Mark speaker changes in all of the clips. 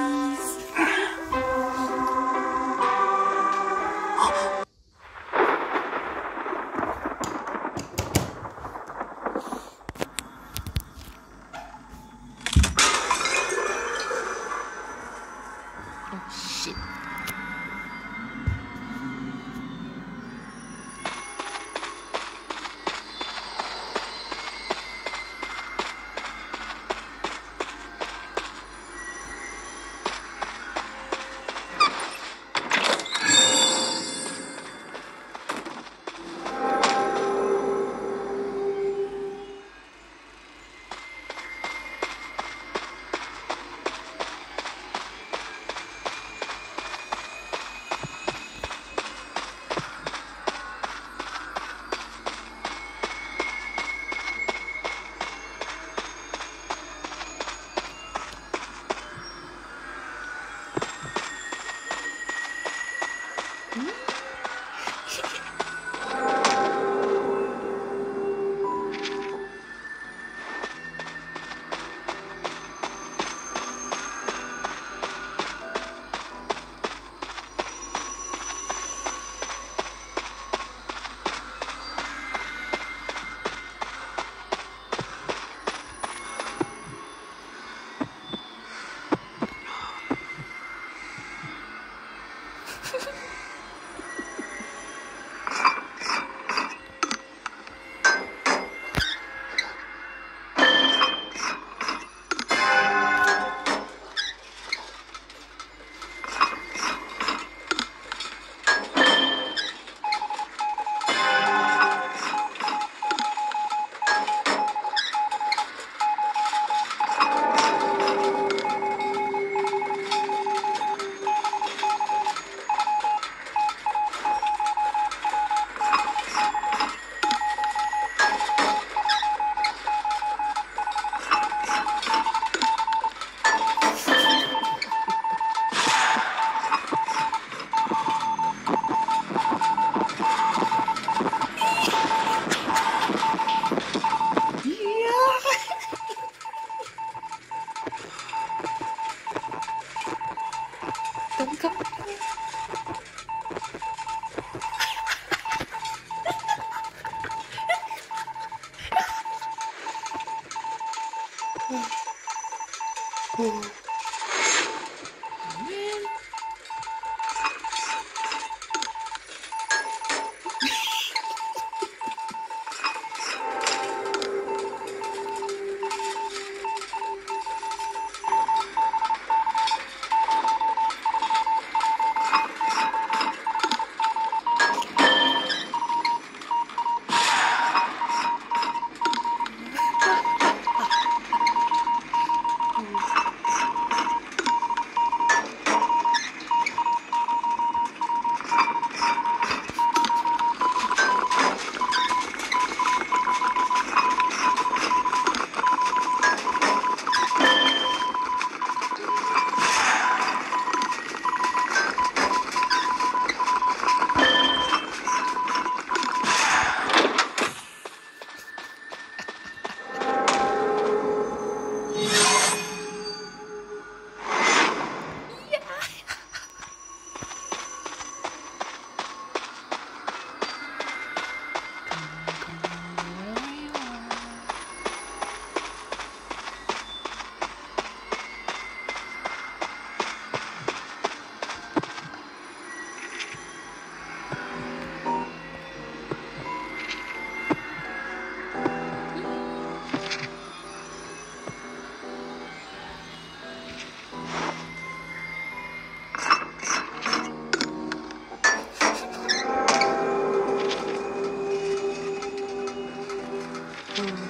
Speaker 1: Bye. Mm.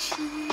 Speaker 1: 记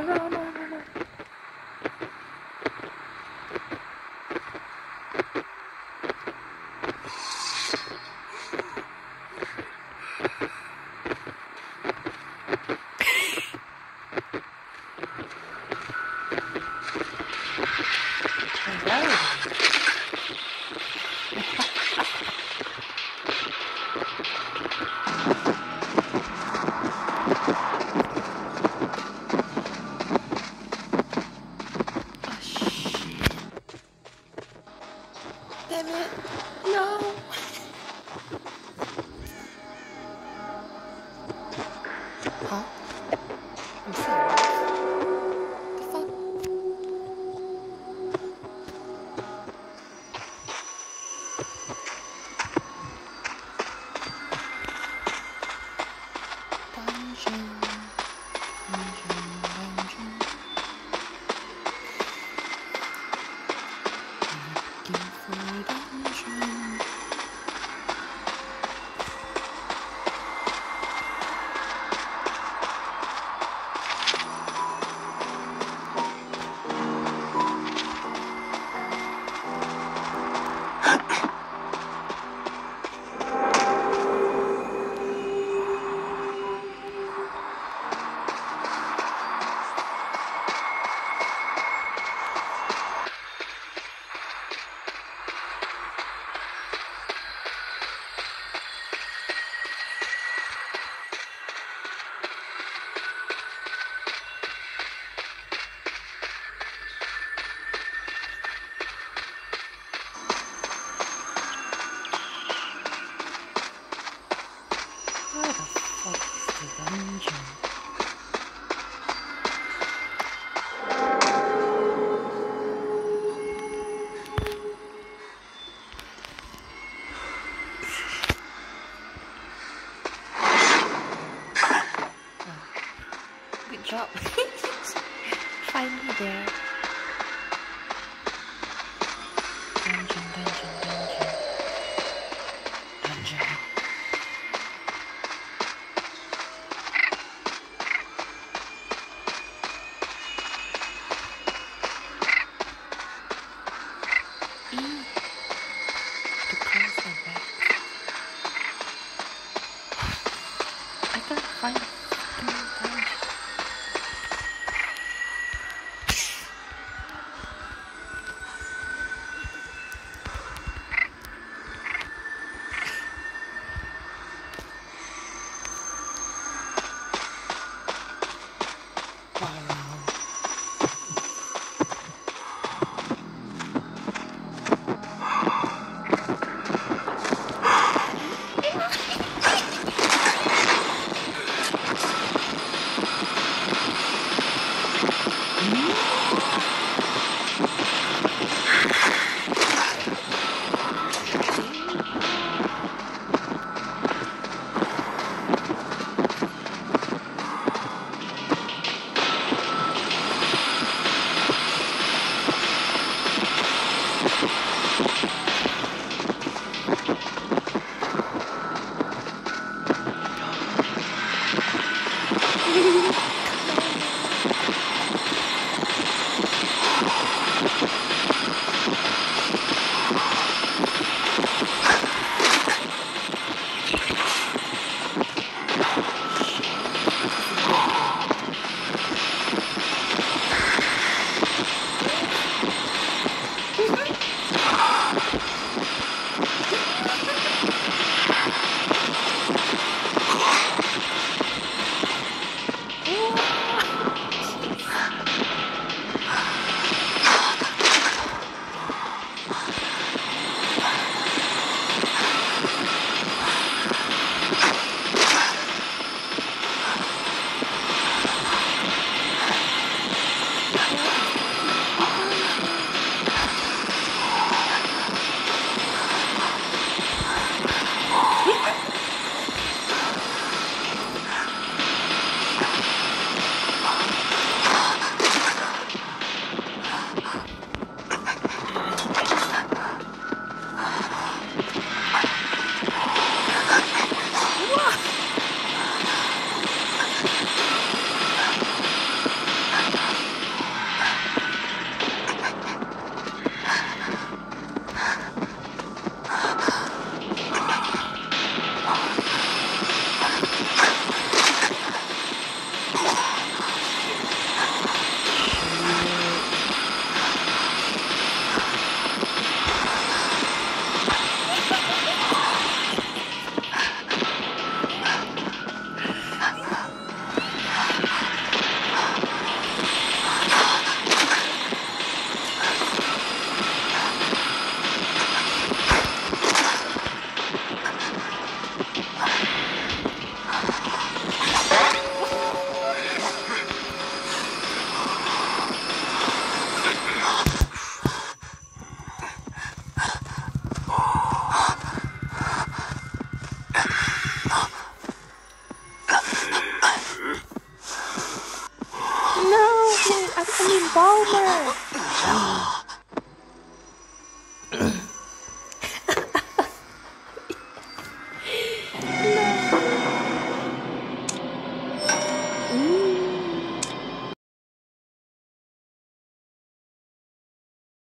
Speaker 1: Oh, Damn it. No.